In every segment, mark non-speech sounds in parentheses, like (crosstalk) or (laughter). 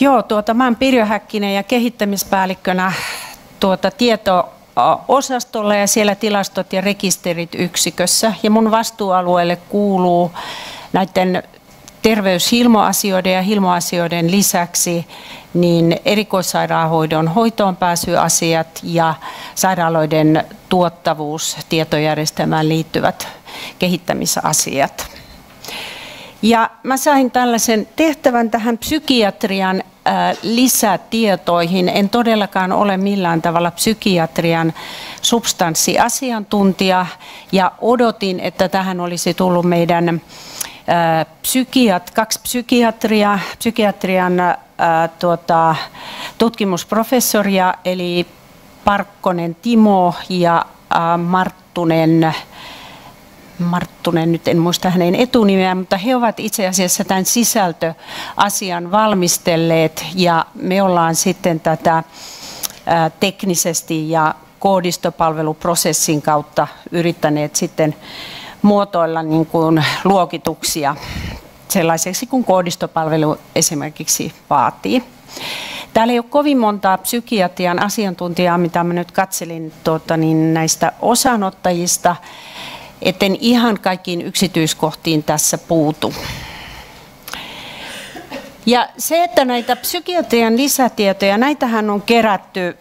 Joo, tuota, mä olen Pirjo Häkkinen ja kehittämispäällikkönä tuota, tieto-osastolla ja siellä tilastot ja rekisterit yksikössä. Ja mun vastuualueelle kuuluu näiden terveyshilmoasioiden ja hilmoasioiden lisäksi niin erikoissairaanhoidon hoitoon pääsyasiat ja sairaaloiden tuottavuus tietojärjestelmään liittyvät kehittämisasiat. Ja mä sain tällaisen tehtävän tähän psykiatrian lisätietoihin. En todellakaan ole millään tavalla psykiatrian substanssiasiantuntija ja odotin, että tähän olisi tullut meidän psykiat, kaksi psykiatria, psykiatrian ää, tuota, tutkimusprofessoria, eli Parkkonen Timo ja ää, Marttunen, Marttunen, nyt en muista hänen etunimeään, mutta he ovat itse asiassa tämän sisältöasian valmistelleet ja me ollaan sitten tätä teknisesti ja koodistopalveluprosessin kautta yrittäneet sitten muotoilla niin kuin luokituksia sellaiseksi kuin koodistopalvelu esimerkiksi vaatii. Täällä ei ole kovin montaa psykiatrian asiantuntijaa, mitä mä nyt katselin tuota, niin näistä osanottajista, etten ihan kaikkiin yksityiskohtiin tässä puutu. Ja se, että näitä psykiatrian lisätietoja, näitähän on kerätty,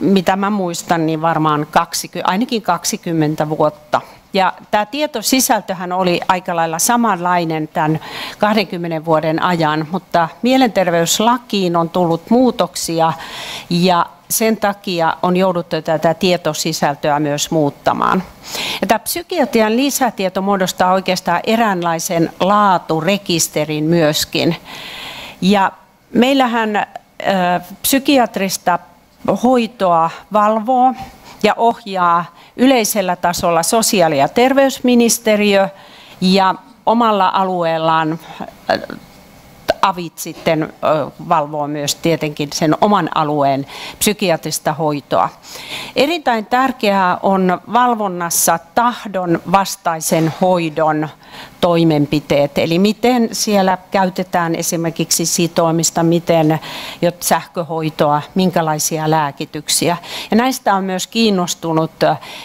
mitä mä muistan, niin varmaan 20, ainakin 20 vuotta ja tämä tietosisältöhän oli aika lailla samanlainen tämän 20 vuoden ajan, mutta mielenterveyslakiin on tullut muutoksia ja sen takia on jouduttu tätä tietosisältöä myös muuttamaan. Ja tämä psykiatrian lisätieto muodostaa oikeastaan eräänlaisen laaturekisterin myöskin. Ja meillähän äh, psykiatrista hoitoa valvoo ja ohjaa yleisellä tasolla sosiaali- ja terveysministeriö ja omalla alueellaan avit sitten valvoo myös tietenkin sen oman alueen psykiatrista hoitoa. Erittäin tärkeää on valvonnassa tahdon vastaisen hoidon toimenpiteet, eli miten siellä käytetään esimerkiksi sitoimista, miten sähköhoitoa, minkälaisia lääkityksiä. Ja näistä on myös kiinnostunut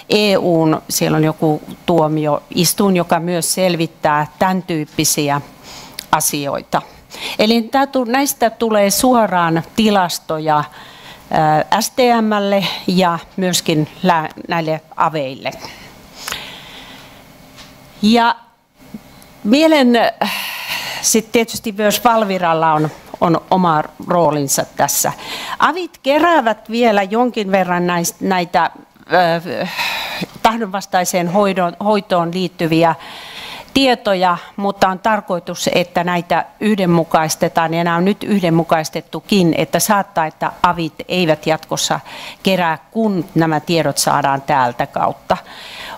EUn, siellä on joku tuomioistuin, joka myös selvittää tämän tyyppisiä asioita. Eli näistä tulee suoraan tilastoja STMlle ja myöskin näille aveille. Ja mielen sitten tietysti myös Valviralla on, on oma roolinsa tässä. Avit keräävät vielä jonkin verran näistä, näitä äh, tahdonvastaiseen hoitoon liittyviä tietoja, mutta on tarkoitus, että näitä yhdenmukaistetaan, ja nämä on nyt yhdenmukaistettukin, että saattaa, että avit eivät jatkossa kerää, kun nämä tiedot saadaan täältä kautta.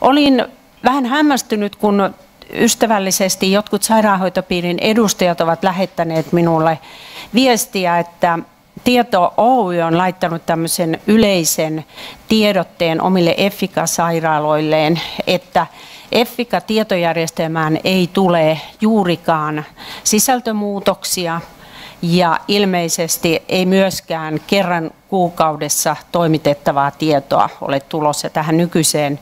Olin vähän hämmästynyt, kun ystävällisesti jotkut sairaanhoitopiirin edustajat ovat lähettäneet minulle viestiä, että Tieto Oy on laittanut tämmöisen yleisen tiedotteen omille Effika-sairaaloilleen, että Effika-tietojärjestelmään ei tule juurikaan sisältömuutoksia ja ilmeisesti ei myöskään kerran kuukaudessa toimitettavaa tietoa ole tulossa tähän nykyiseen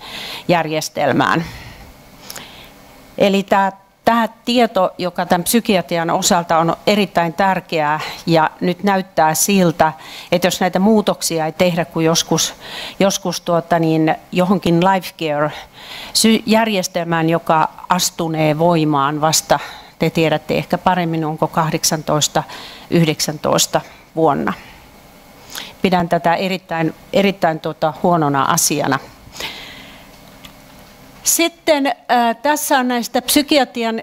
järjestelmään. Eli tämä Tämä tieto, joka tämän psykiatrian osalta on erittäin tärkeää ja nyt näyttää siltä, että jos näitä muutoksia ei tehdä kuin joskus, joskus tuota niin, johonkin LifeCare-järjestelmään, joka astunee voimaan vasta, te tiedätte ehkä paremmin, onko 18-19 vuonna. Pidän tätä erittäin, erittäin tuota, huonona asiana. Sitten äh, tässä on näistä psykiatrian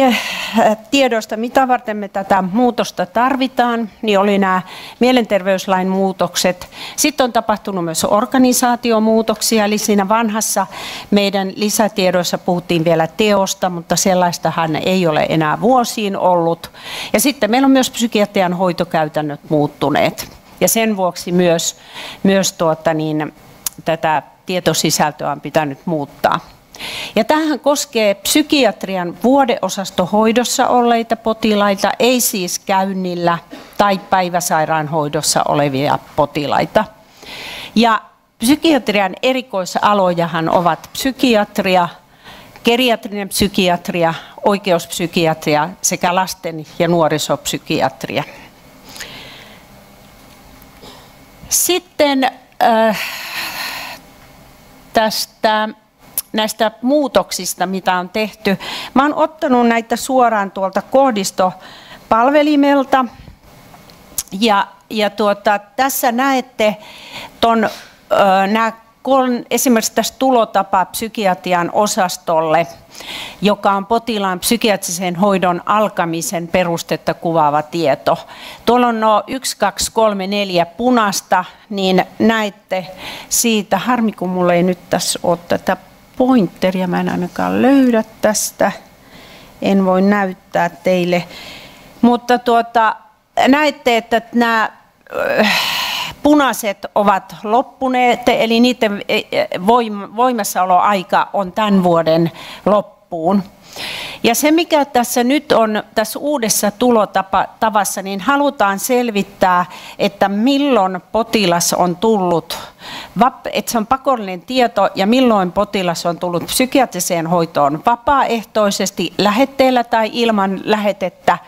äh, tiedoista, mitä varten me tätä muutosta tarvitaan, niin oli nämä mielenterveyslain muutokset. Sitten on tapahtunut myös organisaatiomuutoksia, eli siinä vanhassa meidän lisätiedoissa puhuttiin vielä teosta, mutta sellaistahan ei ole enää vuosiin ollut. Ja sitten meillä on myös psykiatrian hoitokäytännöt muuttuneet. Ja sen vuoksi myös, myös tuota niin, tätä tietosisältöä on pitänyt muuttaa. Ja tähän koskee psykiatrian vuodeosastohoidossa olleita potilaita, ei siis käynnillä tai päiväsairaanhoidossa olevia potilaita. Ja psykiatrian erikoisalojahan ovat psykiatria, geriatrinen psykiatria, oikeuspsykiatria sekä lasten- ja nuorisopsykiatria. Sitten äh, tästä näistä muutoksista, mitä on tehty. Mä oon ottanut näitä suoraan tuolta kohdistopalvelimelta. Ja, ja tuota, tässä näette ton, nämä esimerkiksi tässä tulotapa psykiatrian osastolle, joka on potilaan psykiatrisen hoidon alkamisen perustetta kuvaava tieto. Tuolla on no 1, 2, 3, 4 punasta, niin näette siitä, harmi kun mulla ei nyt tässä ole tätä pointeria, mä en ainakaan löydä tästä, en voi näyttää teille. Mutta tuota, näette, että nämä punaiset ovat loppuneet, eli niiden voimassaoloaika on tämän vuoden loppuun. Ja se, mikä tässä nyt on tässä uudessa tulotavassa, niin halutaan selvittää, että milloin potilas on tullut, että se on pakollinen tieto ja milloin potilas on tullut psykiatriseen hoitoon vapaaehtoisesti lähetteellä tai ilman lähetettä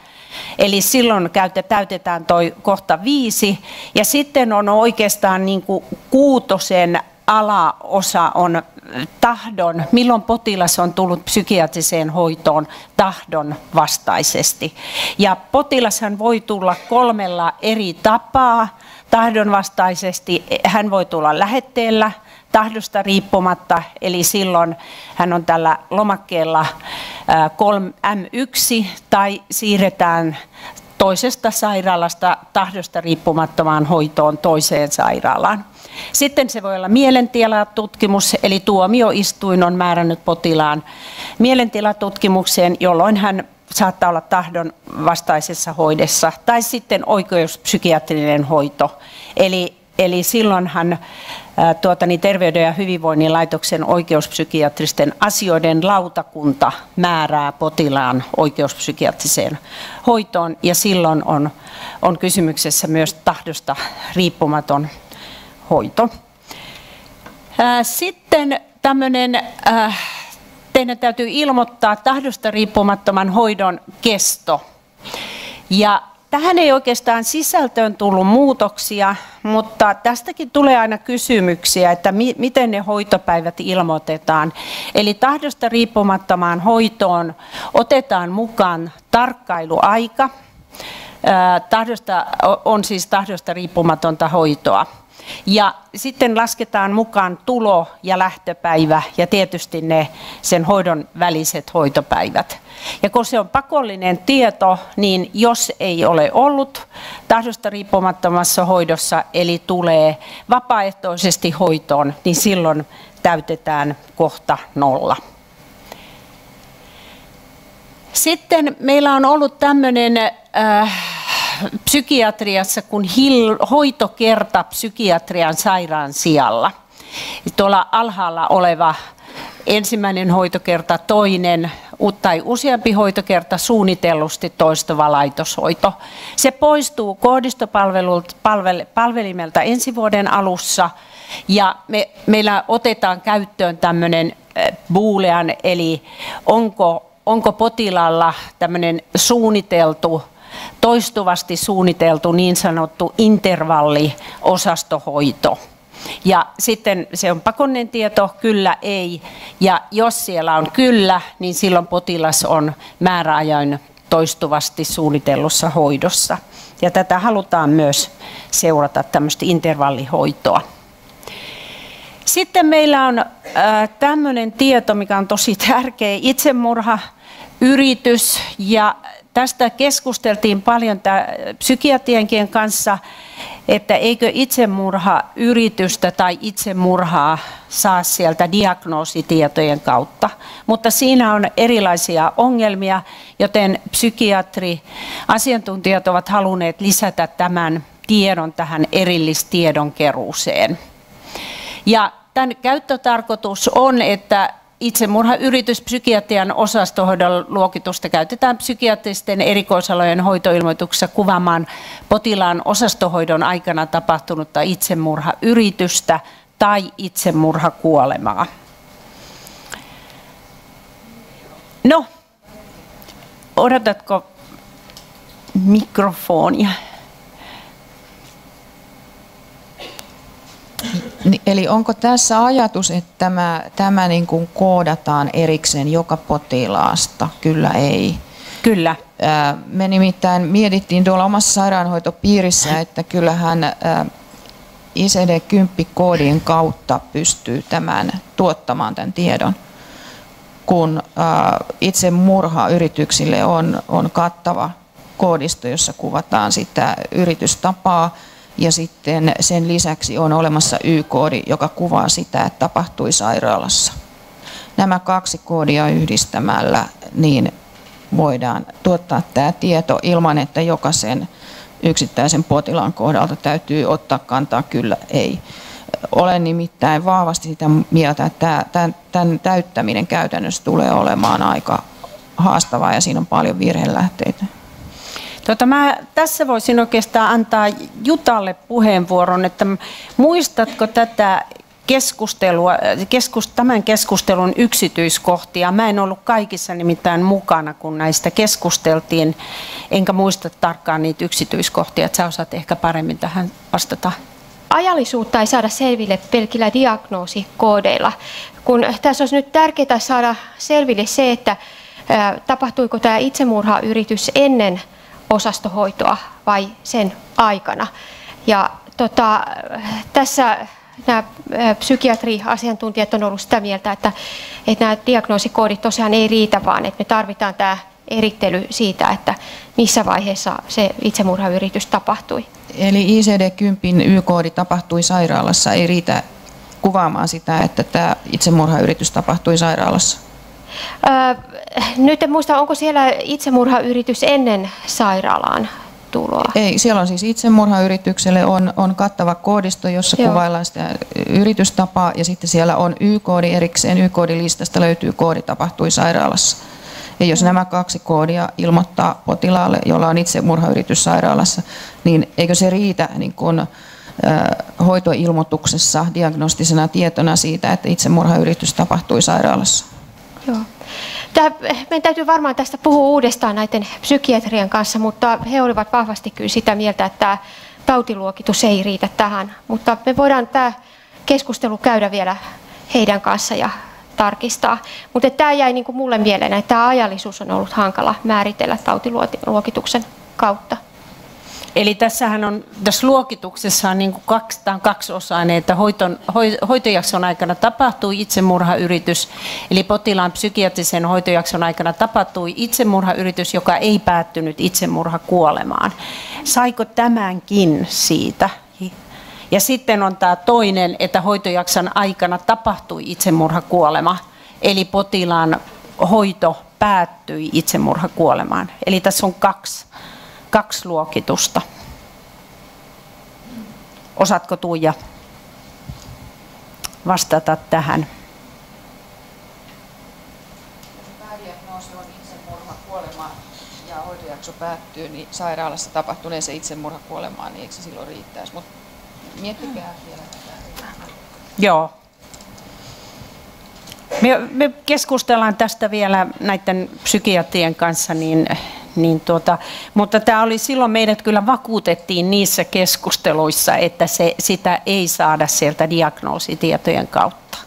Eli silloin täytetään toi kohta viisi. Ja sitten on oikeastaan niin kuin kuutosen alaosa on tahdon, milloin potilas on tullut psykiatriseen hoitoon tahdon vastaisesti. Ja potilashan voi tulla kolmella eri tapaa tahdon vastaisesti. Hän voi tulla lähetteellä tahdosta riippumatta, eli silloin hän on tällä lomakkeella M1 tai siirretään toisesta sairaalasta tahdosta riippumattomaan hoitoon toiseen sairaalaan. Sitten se voi olla mielentilatutkimus, eli tuomioistuin on määrännyt potilaan mielentilatutkimukseen, jolloin hän saattaa olla tahdon vastaisessa hoidessa, tai sitten oikeuspsykiatrinen hoito. Eli, eli silloinhan tuota, niin Terveyden ja hyvinvoinnin laitoksen oikeuspsykiatristen asioiden lautakunta määrää potilaan oikeuspsykiatriseen hoitoon, ja silloin on, on kysymyksessä myös tahdosta riippumaton hoito. Sitten tämmöinen, teidän täytyy ilmoittaa tahdosta riippumattoman hoidon kesto. Ja tähän ei oikeastaan sisältöön tullut muutoksia, mutta tästäkin tulee aina kysymyksiä, että mi- miten ne hoitopäivät ilmoitetaan. Eli tahdosta riippumattomaan hoitoon otetaan mukaan tarkkailuaika. Tahdosta, on siis tahdosta riippumatonta hoitoa. Ja sitten lasketaan mukaan tulo- ja lähtöpäivä ja tietysti ne sen hoidon väliset hoitopäivät. Ja kun se on pakollinen tieto, niin jos ei ole ollut tahdosta riippumattomassa hoidossa, eli tulee vapaaehtoisesti hoitoon, niin silloin täytetään kohta nolla. Sitten meillä on ollut tämmöinen äh, psykiatriassa kuin hoitokerta psykiatrian sairaan sijalla. Tuolla alhaalla oleva ensimmäinen hoitokerta, toinen tai useampi hoitokerta suunnitellusti toistuva laitoshoito. Se poistuu kohdistopalvelimelta ensi vuoden alussa ja me, meillä otetaan käyttöön tämmöinen boolean, eli onko, onko potilaalla tämmöinen suunniteltu toistuvasti suunniteltu niin sanottu intervalliosastohoito. Ja sitten se on pakollinen tieto, kyllä, ei. Ja jos siellä on kyllä, niin silloin potilas on määräajoin toistuvasti suunnitellussa hoidossa. Ja tätä halutaan myös seurata, tämmöistä intervallihoitoa. Sitten meillä on äh, tämmöinen tieto, mikä on tosi tärkeä, itsemurha, yritys ja Tästä keskusteltiin paljon psykiatrienkin kanssa, että eikö itsemurha yritystä tai itsemurhaa saa sieltä diagnoositietojen kautta. Mutta siinä on erilaisia ongelmia, joten psykiatri, asiantuntijat ovat halunneet lisätä tämän tiedon tähän erillistiedon keruuseen. Ja tämän käyttötarkoitus on, että itsemurhayrityspsykiatrian osastohoidon luokitusta käytetään psykiatristen erikoisalojen hoitoilmoituksessa kuvaamaan potilaan osastohoidon aikana tapahtunutta itsemurhayritystä tai itsemurhakuolemaa. No, odotatko mikrofonia? Eli onko tässä ajatus, että tämä, tämä niin kuin koodataan erikseen joka potilaasta? Kyllä ei. Kyllä. Me nimittäin mietittiin tuolla omassa sairaanhoitopiirissä, että kyllähän ICD-10-koodin kautta pystyy tämän tuottamaan tämän tiedon, kun itse murha-yrityksille on, on kattava koodisto, jossa kuvataan sitä yritystapaa, ja sitten sen lisäksi on olemassa Y-koodi, joka kuvaa sitä, että tapahtui sairaalassa. Nämä kaksi koodia yhdistämällä niin voidaan tuottaa tämä tieto ilman, että jokaisen yksittäisen potilaan kohdalta täytyy ottaa kantaa kyllä ei. Olen nimittäin vahvasti sitä mieltä, että tämän, täyttäminen käytännössä tulee olemaan aika haastavaa ja siinä on paljon virhelähteitä. Tota, mä tässä voisin oikeastaan antaa Jutalle puheenvuoron, että muistatko tätä keskustelua, keskus, tämän keskustelun yksityiskohtia. Mä en ollut kaikissa nimittäin mukana, kun näistä keskusteltiin, enkä muista tarkkaan niitä yksityiskohtia, että sä osaat ehkä paremmin tähän vastata. Ajallisuutta ei saada selville pelkillä diagnoosikoodeilla, kun tässä olisi nyt tärkeää saada selville se, että tapahtuiko tämä itsemurhayritys ennen osastohoitoa vai sen aikana. Ja tota, tässä nämä psykiatriasiantuntijat on ollut sitä mieltä, että, että nämä diagnoosikoodit tosiaan ei riitä, vaan että me tarvitaan tämä erittely siitä, että missä vaiheessa se itsemurhayritys tapahtui. Eli ICD-10 Y-koodi tapahtui sairaalassa, ei riitä kuvaamaan sitä, että tämä itsemurhayritys tapahtui sairaalassa? Nyt en muista, onko siellä itsemurhayritys ennen sairaalaan tuloa? Ei, siellä on siis itsemurhayritykselle on, on kattava koodisto, jossa Joo. kuvaillaan sitä yritystapaa ja sitten siellä on Y-koodi erikseen. Y-koodilistasta löytyy koodi tapahtui sairaalassa. Ja jos nämä kaksi koodia ilmoittaa potilaalle, jolla on itsemurhayritys sairaalassa, niin eikö se riitä niin kun, hoitoilmoituksessa diagnostisena tietona siitä, että itsemurhayritys tapahtui sairaalassa? Joo. Tämä, meidän täytyy varmaan tästä puhua uudestaan näiden psykiatrian kanssa, mutta he olivat vahvasti kyllä sitä mieltä, että tämä tautiluokitus ei riitä tähän. Mutta me voidaan tämä keskustelu käydä vielä heidän kanssa ja tarkistaa. Mutta tämä jäi niin kuin mulle mieleen, että tämä ajallisuus on ollut hankala määritellä tautiluokituksen kautta. Eli tässähän on, tässä luokituksessa on niin kuin kaksi, tämä on kaksiosainen, että hoiton, hoitojakson aikana tapahtui itsemurhayritys, eli potilaan psykiatrisen hoitojakson aikana tapahtui itsemurhayritys, joka ei päättynyt itsemurhakuolemaan. Saiko tämänkin siitä? Ja sitten on tämä toinen, että hoitojakson aikana tapahtui itsemurhakuolema, eli potilaan hoito päättyi itsemurhakuolemaan. Eli tässä on kaksi kaksi luokitusta. Osaatko Tuija vastata tähän? Päädiagnoosi on kuolema ja hoitojakso päättyy, niin sairaalassa tapahtuneeseen itsemurhakuolemaan, niin eikö se silloin riittäisi? Mutta miettikää vielä tätä. Joo. Me, me keskustellaan tästä vielä näiden psykiatrien kanssa, niin niin tuota, mutta tämä oli silloin meidät kyllä vakuutettiin niissä keskusteluissa, että se, sitä ei saada sieltä diagnoositietojen kautta.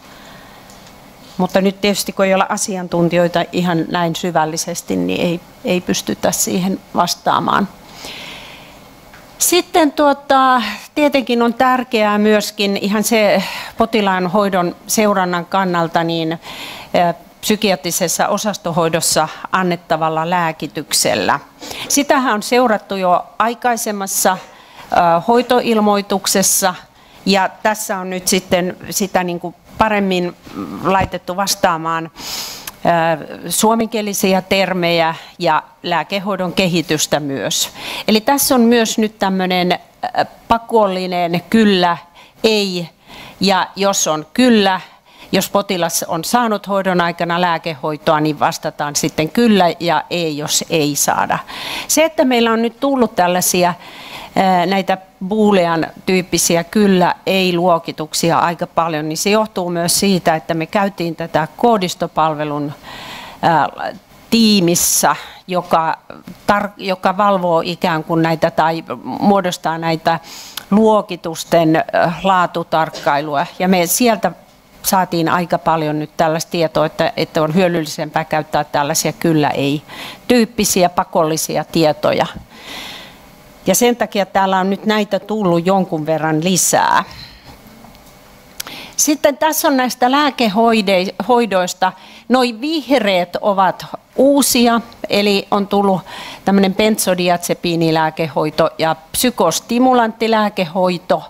Mutta nyt tietysti kun ei ole asiantuntijoita ihan näin syvällisesti, niin ei, ei pystytä siihen vastaamaan. Sitten tuota, tietenkin on tärkeää myöskin ihan se potilaan hoidon seurannan kannalta, niin psykiatrisessa osastohoidossa annettavalla lääkityksellä. Sitähän on seurattu jo aikaisemmassa hoitoilmoituksessa ja tässä on nyt sitten sitä niin kuin paremmin laitettu vastaamaan suomenkielisiä termejä ja lääkehoidon kehitystä myös. Eli tässä on myös nyt tämmöinen pakollinen kyllä, ei ja jos on kyllä, jos potilas on saanut hoidon aikana lääkehoitoa, niin vastataan sitten kyllä ja ei, jos ei saada. Se, että meillä on nyt tullut tällaisia näitä Boolean tyyppisiä kyllä ei-luokituksia aika paljon, niin se johtuu myös siitä, että me käytiin tätä koodistopalvelun tiimissä, joka, tar, joka valvoo ikään kuin näitä tai muodostaa näitä luokitusten laatutarkkailua. Ja me sieltä saatiin aika paljon nyt tällaista tietoa, että, että on hyödyllisempää käyttää tällaisia kyllä-ei-tyyppisiä pakollisia tietoja. Ja sen takia täällä on nyt näitä tullut jonkun verran lisää. Sitten tässä on näistä lääkehoidoista. Noin vihreät ovat uusia, eli on tullut tämmöinen benzodiazepiinilääkehoito ja psykostimulanttilääkehoito.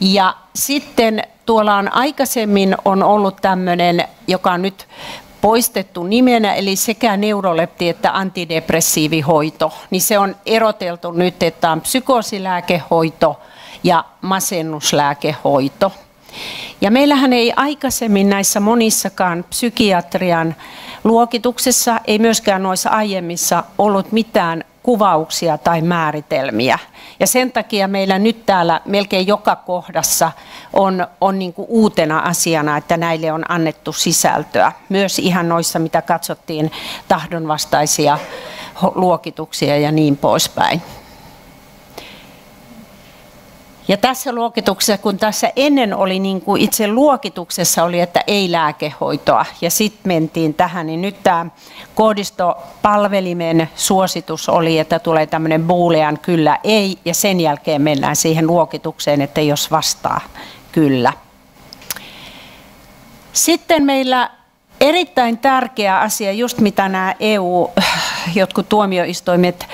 Ja sitten tuolla on aikaisemmin on ollut tämmöinen, joka on nyt poistettu nimenä, eli sekä neurolepti että antidepressiivihoito, niin se on eroteltu nyt, että on psykoosilääkehoito ja masennuslääkehoito. Ja meillähän ei aikaisemmin näissä monissakaan psykiatrian luokituksessa, ei myöskään noissa aiemmissa ollut mitään kuvauksia tai määritelmiä. Ja sen takia meillä nyt täällä melkein joka kohdassa on, on niin kuin uutena asiana, että näille on annettu sisältöä. Myös ihan noissa, mitä katsottiin tahdonvastaisia luokituksia ja niin poispäin. Ja tässä luokituksessa, kun tässä ennen oli niin kuin itse luokituksessa oli, että ei lääkehoitoa ja sitten mentiin tähän, niin nyt tämä koodistopalvelimen suositus oli, että tulee tämmöinen boolean kyllä ei ja sen jälkeen mennään siihen luokitukseen, että jos vastaa kyllä. Sitten meillä erittäin tärkeä asia, just mitä nämä EU, (sighs) jotkut tuomioistuimet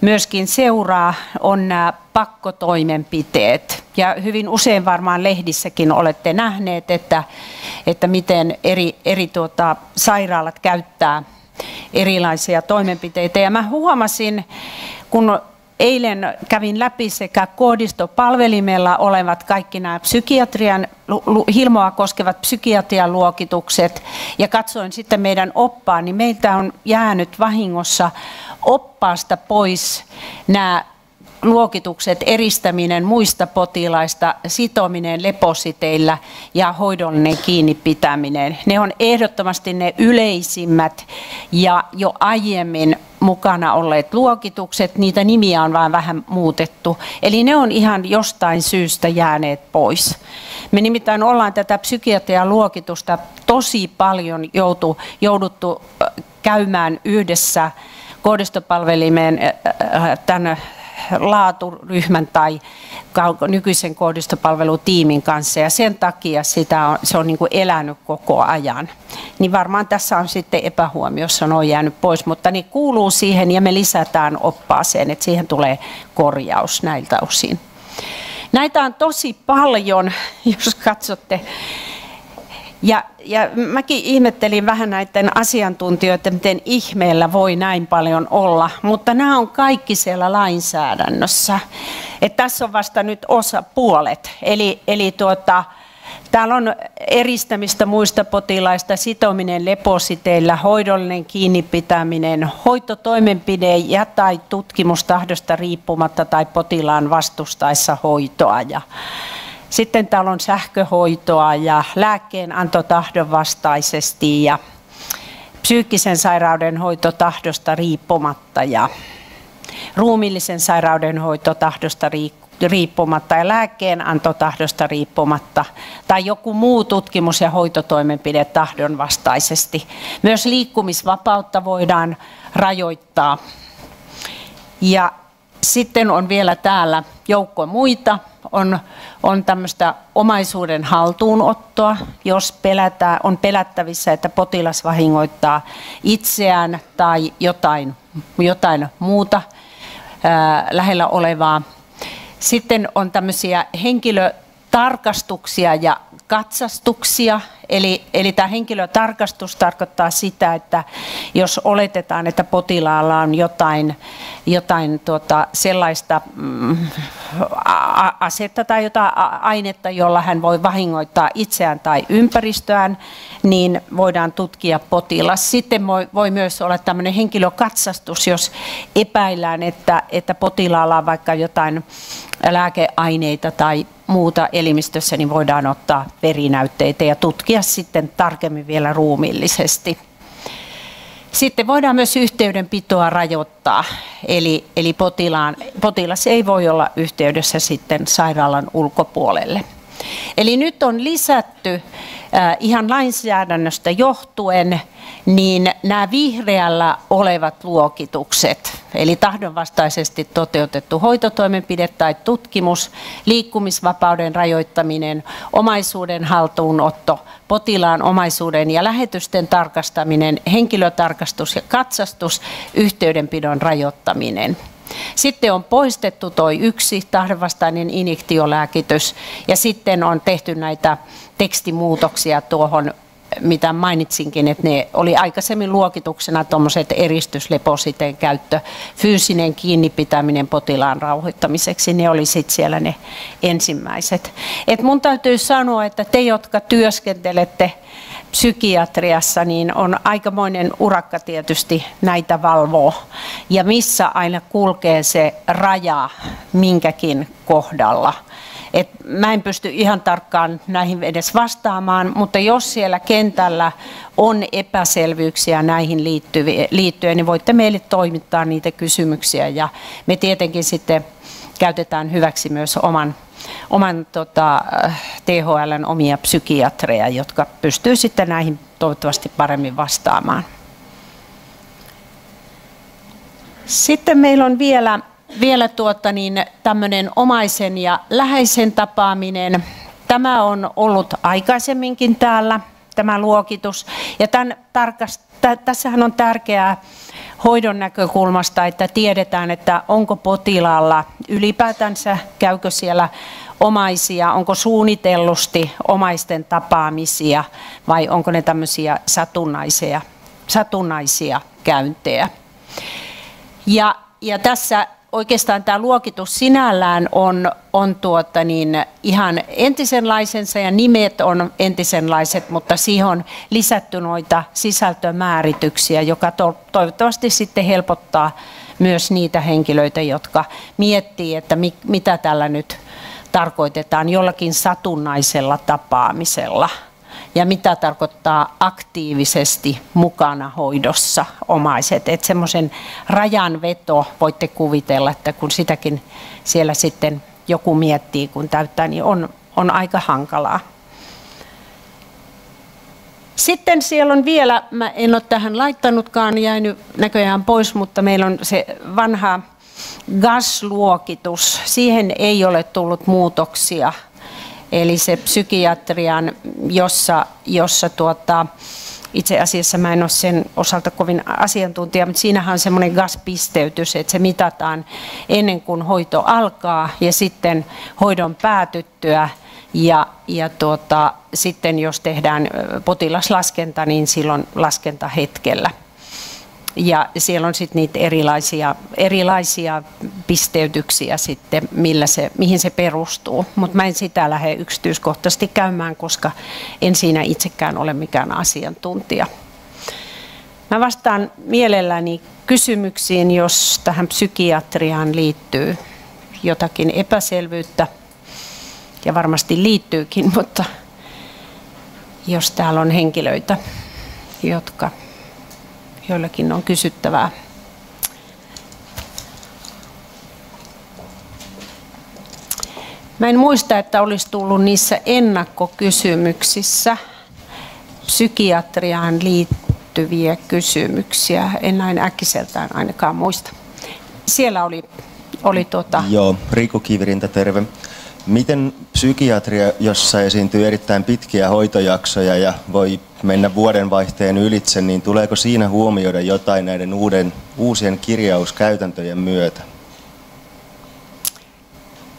myöskin seuraa, on nämä pakkotoimenpiteet. Ja hyvin usein varmaan lehdissäkin olette nähneet, että, että miten eri, eri tuota, sairaalat käyttää erilaisia toimenpiteitä. Ja mä huomasin, kun eilen kävin läpi sekä koodistopalvelimella olevat kaikki nämä psykiatrian, Hilmoa koskevat psykiatrian luokitukset ja katsoin sitten meidän oppaan, niin meiltä on jäänyt vahingossa oppaasta pois nämä luokitukset, eristäminen muista potilaista, sitominen lepositeillä ja hoidollinen kiinni pitäminen. Ne on ehdottomasti ne yleisimmät ja jo aiemmin mukana olleet luokitukset, niitä nimiä on vain vähän muutettu. Eli ne on ihan jostain syystä jääneet pois. Me nimittäin ollaan tätä psykiatrian luokitusta tosi paljon joutu, jouduttu käymään yhdessä koodistopalvelimeen tämän laaturyhmän tai nykyisen koodistopalvelutiimin kanssa ja sen takia sitä on, se on niin kuin elänyt koko ajan. Niin varmaan tässä on sitten epähuomiossa on jäänyt pois, mutta niin kuuluu siihen ja me lisätään oppaaseen, että siihen tulee korjaus näiltä osin. Näitä on tosi paljon, (laughs) jos katsotte ja, ja mäkin ihmettelin vähän näiden asiantuntijoiden, miten ihmeellä voi näin paljon olla, mutta nämä on kaikki siellä lainsäädännössä. Et tässä on vasta nyt osa puolet, eli, eli tuota, Täällä on eristämistä muista potilaista, sitominen lepositeillä, hoidollinen kiinnipitäminen, hoitotoimenpide ja tai tutkimustahdosta riippumatta tai potilaan vastustaessa hoitoa. Ja sitten täällä on sähköhoitoa ja lääkkeen antotahdon vastaisesti ja psyykkisen sairauden hoito tahdosta riippumatta ja ruumillisen sairauden hoito tahdosta riippumatta ja lääkkeen antotahdosta riippumatta tai joku muu tutkimus- ja hoitotoimenpide tahdon vastaisesti. Myös liikkumisvapautta voidaan rajoittaa. Ja sitten on vielä täällä joukko muita on, on tämmöistä omaisuuden haltuunottoa, jos pelätään, on pelättävissä, että potilas vahingoittaa itseään tai jotain, jotain muuta ää, lähellä olevaa. Sitten on tämmöisiä henkilötarkastuksia ja katsastuksia. Eli, eli tämä henkilötarkastus tarkoittaa sitä, että jos oletetaan, että potilaalla on jotain, jotain tuota, sellaista mm, asetta tai jotain ainetta, jolla hän voi vahingoittaa itseään tai ympäristöään, niin voidaan tutkia potilas. Sitten voi, voi myös olla tämmöinen henkilökatsastus, jos epäillään, että, että potilaalla on vaikka jotain lääkeaineita tai muuta elimistössä, niin voidaan ottaa verinäytteitä ja tutkia sitten tarkemmin vielä ruumiillisesti. Sitten voidaan myös yhteydenpitoa rajoittaa, eli, eli potilaan, potilas ei voi olla yhteydessä sitten sairaalan ulkopuolelle. Eli nyt on lisätty ihan lainsäädännöstä johtuen niin nämä vihreällä olevat luokitukset, eli tahdonvastaisesti toteutettu hoitotoimenpide tai tutkimus, liikkumisvapauden rajoittaminen, omaisuuden haltuunotto, potilaan omaisuuden ja lähetysten tarkastaminen, henkilötarkastus ja katsastus, yhteydenpidon rajoittaminen. Sitten on poistettu tuo yksi tahdonvastainen injektiolääkitys ja sitten on tehty näitä tekstimuutoksia tuohon mitä mainitsinkin, että ne oli aikaisemmin luokituksena tuommoiset eristyslepositeen käyttö, fyysinen kiinnipitäminen potilaan rauhoittamiseksi, ne oli sitten siellä ne ensimmäiset. Et mun täytyy sanoa, että te, jotka työskentelette psykiatriassa, niin on aikamoinen urakka tietysti näitä valvoa. Ja missä aina kulkee se raja minkäkin kohdalla. Et mä en pysty ihan tarkkaan näihin edes vastaamaan, mutta jos siellä kentällä on epäselvyyksiä näihin liittyen, niin voitte meille toimittaa niitä kysymyksiä ja me tietenkin sitten käytetään hyväksi myös oman oman tota, THLn omia psykiatreja, jotka pystyy sitten näihin toivottavasti paremmin vastaamaan. Sitten meillä on vielä, vielä tuota niin, tämmöinen omaisen ja läheisen tapaaminen. Tämä on ollut aikaisemminkin täällä, tämä luokitus. Ja tämän tarkast, tässähän on tärkeää hoidon näkökulmasta, että tiedetään, että onko potilaalla ylipäätänsä, käykö siellä omaisia, onko suunnitellusti omaisten tapaamisia vai onko ne tämmöisiä satunnaisia, satunnaisia käyntejä. Ja, ja tässä oikeastaan tämä luokitus sinällään on, on tuota niin, ihan entisenlaisensa ja nimet on entisenlaiset, mutta siihen on lisätty noita sisältömäärityksiä, joka to, toivottavasti sitten helpottaa myös niitä henkilöitä, jotka miettii, että mi, mitä tällä nyt tarkoitetaan jollakin satunnaisella tapaamisella ja mitä tarkoittaa aktiivisesti mukana hoidossa omaiset. Että semmoisen rajanveto voitte kuvitella, että kun sitäkin siellä sitten joku miettii, kun täyttää, niin on, on aika hankalaa. Sitten siellä on vielä, mä en ole tähän laittanutkaan, jäänyt näköjään pois, mutta meillä on se vanha GAS-luokitus. Siihen ei ole tullut muutoksia eli se psykiatrian, jossa, jossa tuota, itse asiassa mä en ole sen osalta kovin asiantuntija, mutta siinähän on semmoinen gaspisteytys, että se mitataan ennen kuin hoito alkaa ja sitten hoidon päätyttyä. Ja, ja tuota, sitten jos tehdään potilaslaskenta, niin silloin laskentahetkellä ja siellä on sitten niitä erilaisia, erilaisia pisteytyksiä sitten, millä se, mihin se perustuu. Mutta mä en sitä lähde yksityiskohtaisesti käymään, koska en siinä itsekään ole mikään asiantuntija. Mä vastaan mielelläni kysymyksiin, jos tähän psykiatriaan liittyy jotakin epäselvyyttä. Ja varmasti liittyykin, mutta jos täällä on henkilöitä, jotka joillakin on kysyttävää. Mä en muista, että olisi tullut niissä ennakkokysymyksissä psykiatriaan liittyviä kysymyksiä. En näin äkkiseltään ainakaan muista. Siellä oli, oli tuota... Joo, Riku Kivirintä, terve. Miten psykiatria, jossa esiintyy erittäin pitkiä hoitojaksoja ja voi mennä vuodenvaihteen ylitse, niin tuleeko siinä huomioida jotain näiden uuden, uusien kirjauskäytäntöjen myötä?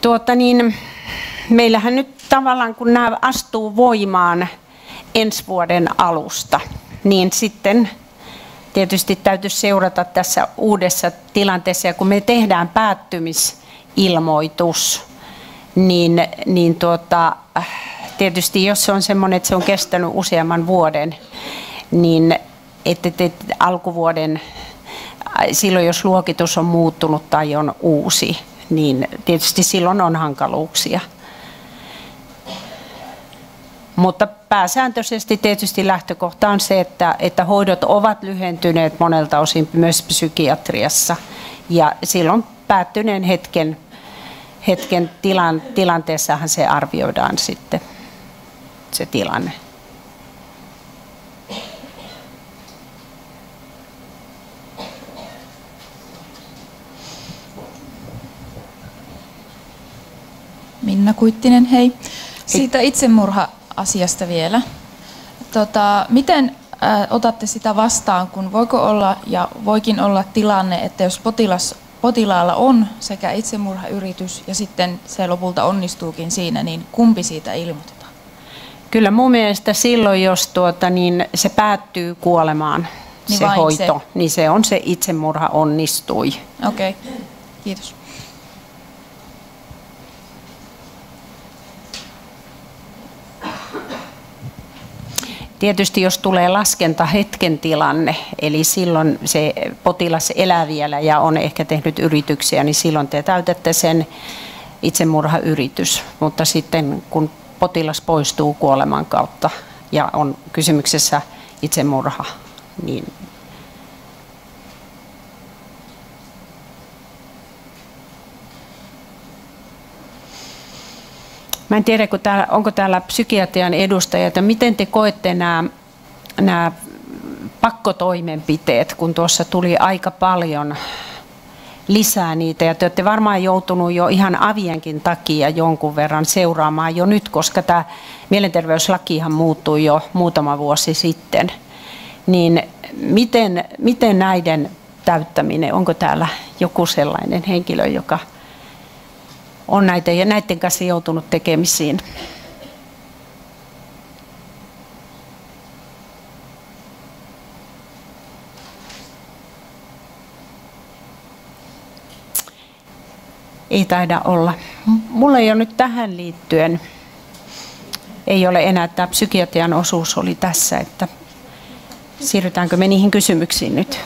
Tuota niin, meillähän nyt tavallaan kun nämä astuu voimaan ensi vuoden alusta, niin sitten tietysti täytyy seurata tässä uudessa tilanteessa, ja kun me tehdään päättymis ilmoitus, niin, niin tuota, tietysti jos se on semmoinen, että se on kestänyt useamman vuoden, niin että te alkuvuoden, silloin jos luokitus on muuttunut tai on uusi, niin tietysti silloin on hankaluuksia. Mutta pääsääntöisesti tietysti lähtökohta on se, että, että hoidot ovat lyhentyneet monelta osin myös psykiatriassa. Ja silloin päättyneen hetken, hetken tilan, tilanteessahan se arvioidaan sitten se tilanne. Minna Kuittinen, hei. Siitä itsemurha-asiasta vielä. Tota, miten otatte sitä vastaan, kun voiko olla ja voikin olla tilanne, että jos potilas, potilaalla on sekä itsemurhayritys ja sitten se lopulta onnistuukin siinä, niin kumpi siitä ilmoitetaan? Kyllä mun mielestä silloin, jos tuota, niin se päättyy kuolemaan, niin se hoito, se. niin se on se itsemurha onnistui. Okei, okay. kiitos. Tietysti jos tulee laskenta hetken tilanne, eli silloin se potilas elää vielä ja on ehkä tehnyt yrityksiä, niin silloin te täytätte sen itsemurhayritys. Mutta sitten kun potilas poistuu kuoleman kautta ja on kysymyksessä itsemurha, niin Mä en tiedä, kun täällä, onko täällä psykiatrian edustajia, että miten te koette nämä, nämä pakkotoimenpiteet, kun tuossa tuli aika paljon lisää niitä ja te olette varmaan joutunut jo ihan avienkin takia jonkun verran seuraamaan jo nyt, koska tämä mielenterveyslakihan muuttui jo muutama vuosi sitten. Niin miten, miten näiden täyttäminen, onko täällä joku sellainen henkilö, joka on näitä ja näiden kanssa joutunut tekemisiin. Ei taida olla. Mulla ei ole nyt tähän liittyen, ei ole enää tämä psykiatrian osuus oli tässä, että siirrytäänkö me niihin kysymyksiin nyt?